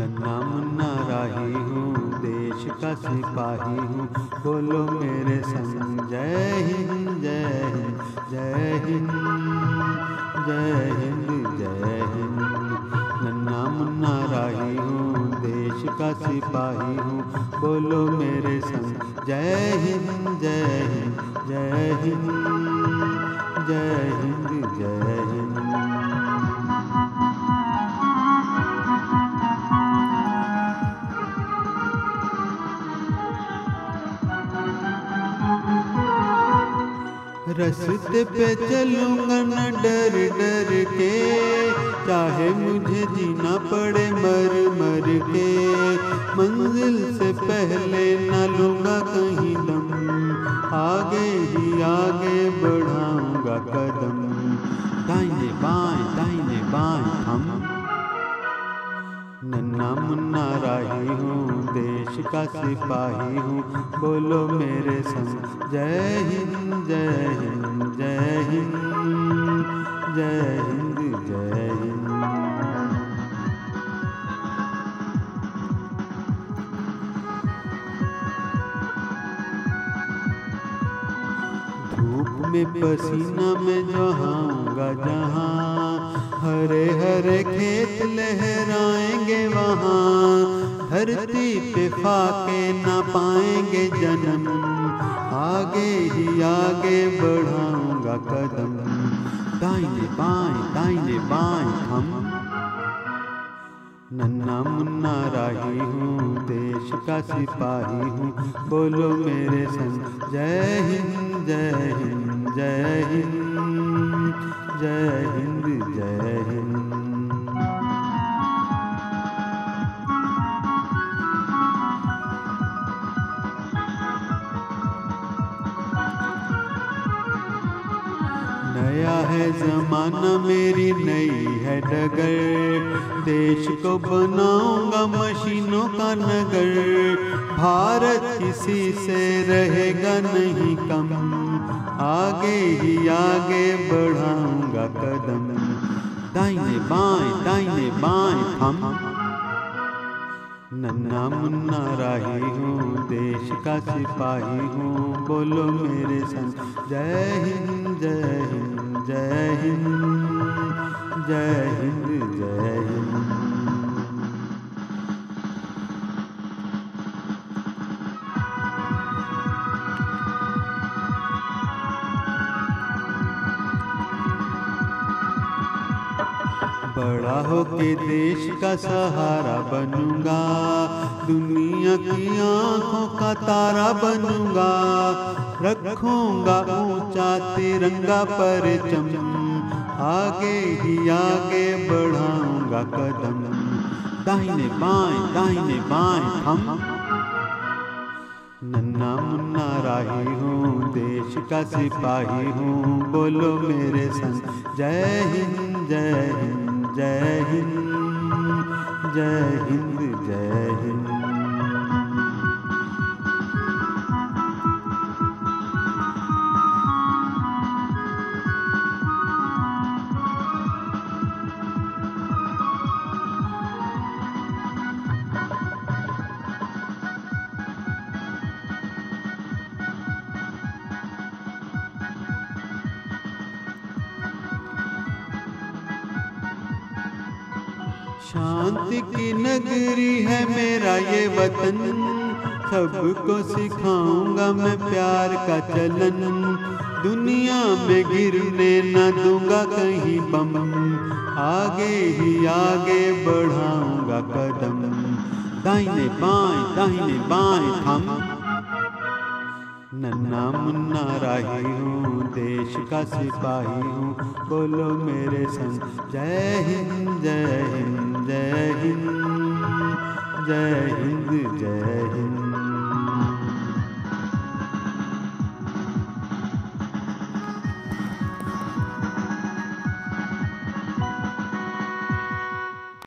राही हूँ, देश का सिपाही हूँ। बोलो मेरे संग जय हिंद जय हिंद जय हिंद जय हिंद जय हिंद। नन्ना मुन्ना राही हूँ, देश का सिपाही हूँ। बोलो मेरे संग जय हिंद जय हिंद जय हिंद जय हिंद जय हिंद। रस्ते पे चलूँगा न डर डर के। चाहे मुझे जीना पड़े मर मर के। मंजिल से पहले न लूँगा कहीं दम। आगे ही आगे बढ़ाऊँगा कदम। दाहिने बाएँ दाहिने बाएँ हम नन्ना मुन्ना राही हूँ का सिपाही हूँ। बोलो मेरे संग, जय हिंद जय हिंद जय हिंद जय हिंद जय हिंद। धूप में पसीना में जहाँगा जहाँ, हरे हरे खेत लहराएँगे वहाँ। धरती पे फाके ना पाएँगे जन्म। आगे ही आगे बढ़ाऊँगा कदम। दाहिने बाएँ दाहिने बाएँ हम नन्ना मुन्ना राही हूँ, देश का सिपाही हूँ। बोलो मेरे संग, जय हिंद जय हिंद जय हिंद जय हिंद जय हिंद। नया है जमाना मेरी नई है डगर। देश को बनाऊँगा मशीनों का नगर। भारत किसी से रहेगा नहीं कम। आगे ही आगे बढ़ाऊँगा कदम। दाहिने बाएँ दाहिने बाएँ, हम नन्ना मुन्ना राही हूँ, देश का सिपाही हूँ। बोलो मेरे संग, जय हिंद जय हिंद जय हिंद जय हिंद जय हिंद। बड़ा होके देश का सहारा बनूँगा। दुनिया की आँखों का तारा बनूँगा। रखूँगा ऊँचा तिरंगा पर चम आगे ही आगे बढ़ाऊँगा कदम। दाहिने बाएँ दाहिने बाएँ हम नन्ना मुन्ना राही हूँ, देश का सिपाही हूँ। बोलो मेरे संग, जय हिंद जय हिंद। जय हिन्द जय हिन्द जय हिन्द शांति की नगरी है मेरा ये वतन। सबको सिखाऊँगा मैं प्यार का चलन। दुनिया में गिरने न दूँगा कहीं बम। आगे ही आगे बढ़ाऊँगा कदम। दाहिने बाएँ दाहिने बाएँ हम नन्ना मुन्ना राही हूँ, देश का सिपाही हूँ। बोलो मेरे संग, जय हिंद जय हिंद जय हिंद जय हिंद जय हिंद।